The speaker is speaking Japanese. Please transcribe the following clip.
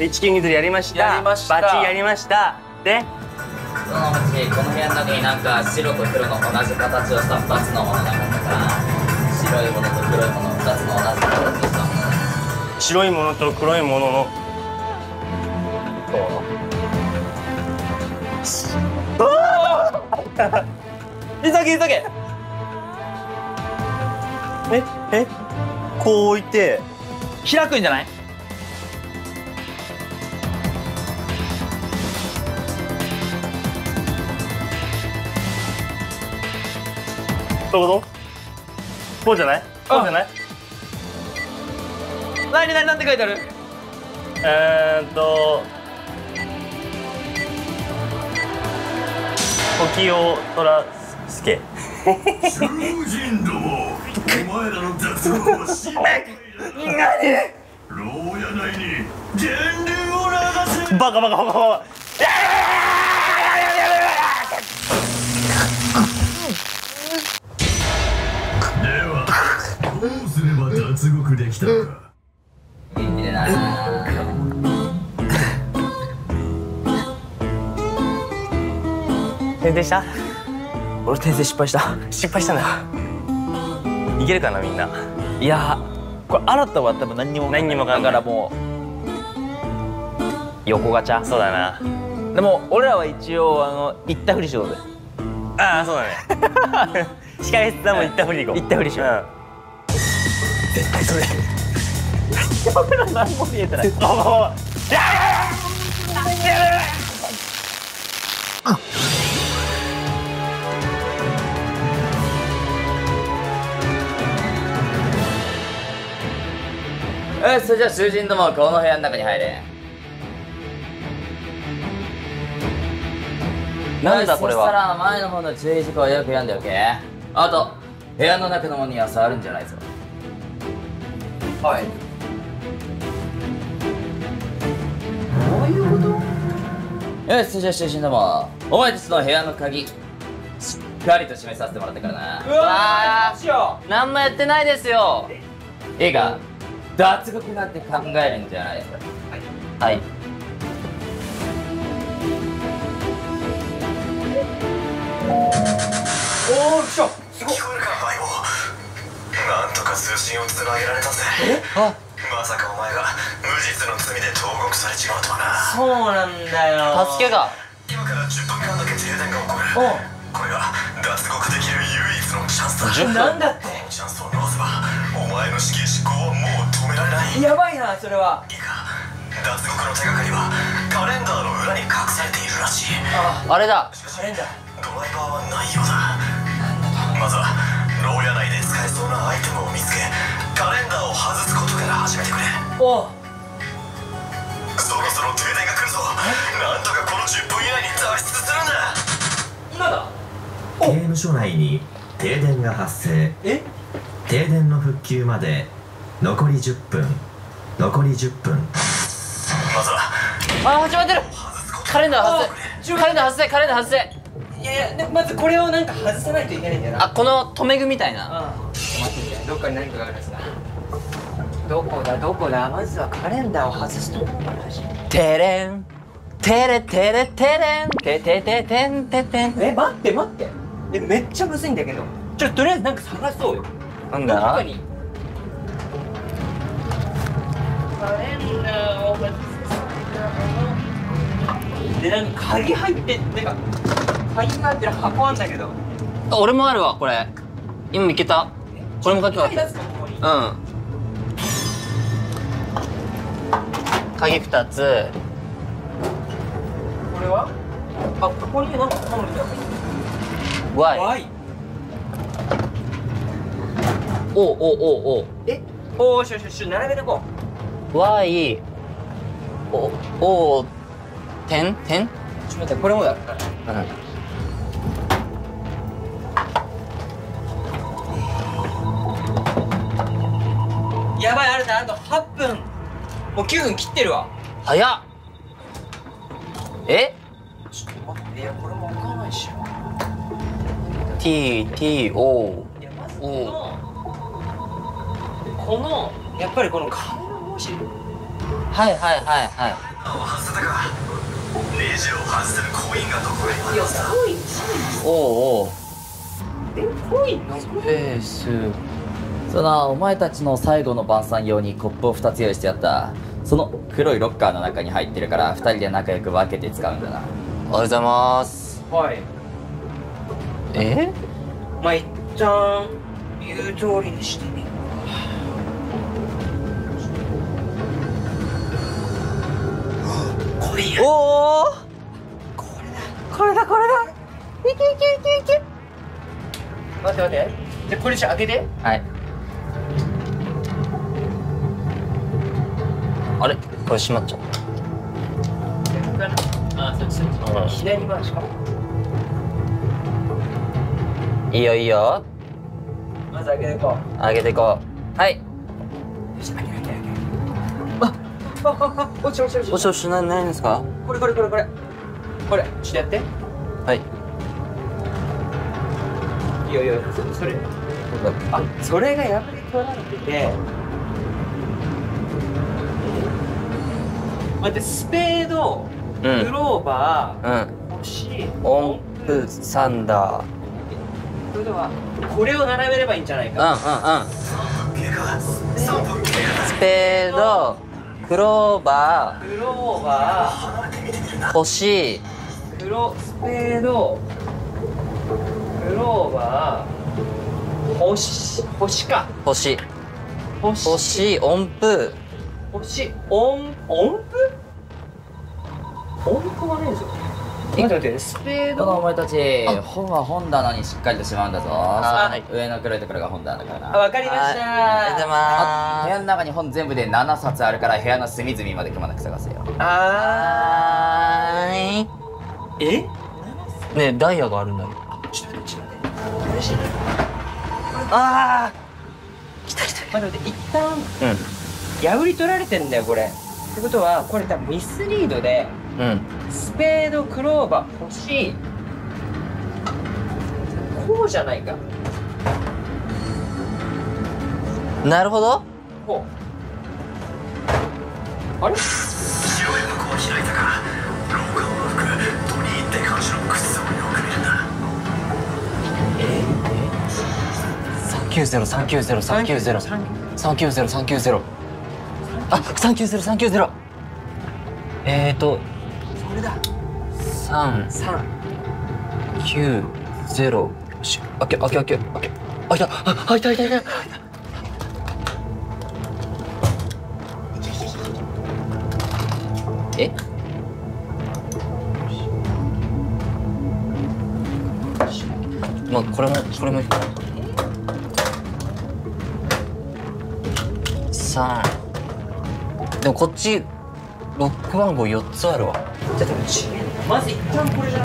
一級譲りやりました。やりました。バッチリやりました。でこの部屋の中になんか白と黒の同じ形をした2つのものがあったから白いものと黒いもの2つの同じ形をしたもの。白いものと黒いもの。の 急げ急げ。ええ？こう置いて開くんじゃない？どういうこと？こうじゃない？こうじゃない？何何なんて書いてある？えーっと時を虎すけ。囚人どもお前らの脱獄は失敗だ牢屋内に電流を流せ。バカバカバカバカ脱獄できたのか元気でな転生した？俺転生失敗した。失敗したんだいけるかなみんな？いやこれあなたは多分何にも何にも分かんからもう横ガチャ。そうだな。でも俺らは一応あの行ったふりしようぜ。ああそうだね。控え室だもん行ったふりでいこう。行ったふりしよう。うん絶対それ。俺ら何も見えてないああえそれじゃあ囚人どもはこの部屋の中に入れ。なんだこれは？そしたら前の方の注意事項をよく読んでおけ。あと部屋の中のものには触るんじゃないぞはい。どういうこと？よしそれじゃあ囚人ども。お前たちの部屋の鍵しっかりと閉めさせてもらってからな。うわー何もやってないですよ。いいか脱獄なんて考えるんじゃない。はい。おお来た。聞こえるか？通信をつなげられたぜ。あ？まさかお前が無実の罪で投獄されちまうとはな。そうなんだよ。助けが。今から10分間だけ停電が起こる。これが脱獄できる唯一のチャンスだ。10分。なんだって？このチャンスを逃せばお前の死刑執行はもう止められない。やばいなそれは。いいか。脱獄の手がかりはカレンダーの裏に隠されているらしい。あれだ。しかしドライバーはないようだおそろそろ停電が来るぞ。なんとかこの10分以内に脱出するんだ。今だ。刑務所内に停電が発生。え？停電の復旧まで残り10分。残り10分。まずは。あ始まってる。カレンダー発生。カレンダー発生カレンダー発生。いやいやでまずこれをなんか外さないといけないんだよな。あこの留め具みたいな。ああちょっと待ってどっかに何かがあるはずだどこだどこだまずはカレンダーを外すと。ころから始めるテレンテレテレテレンテテテテンテテンえ待って待って。えめっちゃむずいんだけど。ちょとりあえずなんか探そうよ。なんどっかだに？カレンダーを外す。でなんか鍵入ってなんか鍵が入ってる箱あんだけど。あ俺もあるわこれ。今見つけた。これも鍵かかってる鍵出すのここに。うん鍵2つ。これは？あここになんかタモリが入ってる Y Y おおおおえ？おおしよしよし並べてこ Y おお点？点？うちょっと待ってこれもだうんやばいあれだあと8分もう9分切ってるわ。早っ。え？ちょっと待っていやこれもわかんないし T T O いやまずこのこのやっぱりこの壁の文字。はいはいはいはい。外せたかネジを外せるコインがどこかにいやコインおうおう。えコインのスペースそのお前たちの最後の晩餐用にコップを2つ用意してやったその黒いロッカーの中に入ってるから2人で仲良く分けて使うんだな。おはようございます。はい。え？まあ一旦言う通りにしてみようコインや。おおこれだ。これだこれだ。いけいけいけいけ。待って待って。でこれじゃ開けて。はいあれ？これ閉まっちゃっ逆かなあそっちそっちうん。左回しかたいいよいいよ。まず開けていこう。上げていこう。はい。あ落ち落ち落ちおしおしな何ですか？これこれこれこれ。これちょっとやって。はい。いいそそれ。あそれが破り取られてて待ってスペードうん。クローバうん。ー星音符サンダー。それではこれを並べればいいんじゃないうんかうん。うん。経過3分経スペードクローバクローバー星ークロスペードクローバー星星か星星星音符星音音符音符はねえぞ待って待ってスペーどうもおド前たち本は本棚にしっかりとしまうんだぞはい。上の黒いところが本棚だからあなわかりました。はいありがとうございまあ部屋の中に本全部で7冊あるから部屋の隅々までくまなく探せよ。あはーい。ーえ？ねえダイヤがあるんだよちょっと待ってちょっと待って。嬉しいなあ待って待って一旦あ破り取られてんだよこれ。ってことはこれ多分ミスリードでうんうんスペードクローバー星こうじゃないか。なるほど。こう。あれ？白い箱を開いたか。廊下を歩くトニー・デカンシュの靴をよく見るんだ。390390390390あ390390えーとそれだ3 3 9ゼロ。よし。開け開け開け開け。開いた。あ開いた開いた開いた。え？まあこれもこれも三でもこっちロック番号4つあるわ。じゃあでもまず一旦これじゃ